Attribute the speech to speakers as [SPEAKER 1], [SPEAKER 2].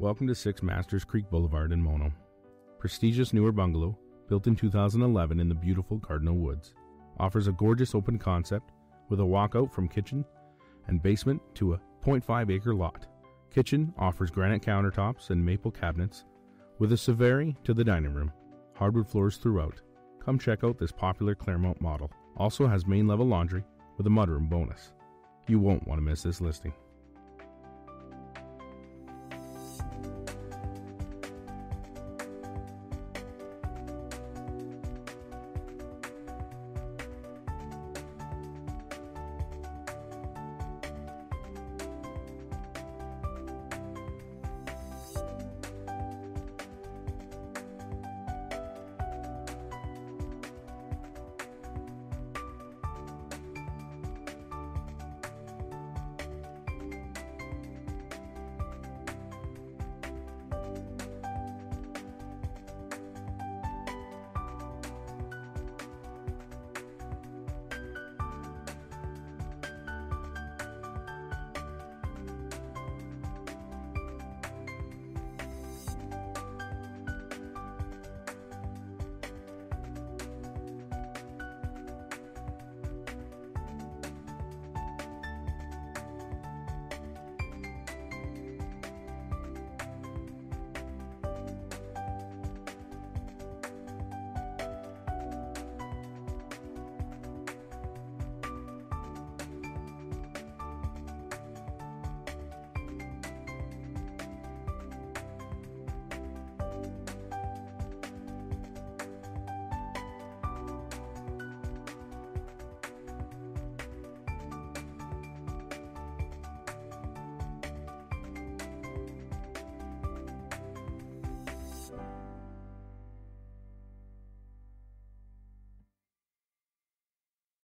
[SPEAKER 1] Welcome to 6 Masters Creek Boulevard in Mono. Prestigious newer bungalow, built in 2011 in the beautiful Cardinal Woods, offers a gorgeous open concept with a walkout from kitchen and basement to a 0.5 acre lot. Kitchen offers granite countertops and maple cabinets with a servery to the dining room, hardwood floors throughout. Come check out this popular Claremont model. Also has main level laundry with a mudroom bonus. You won't want to miss this listing.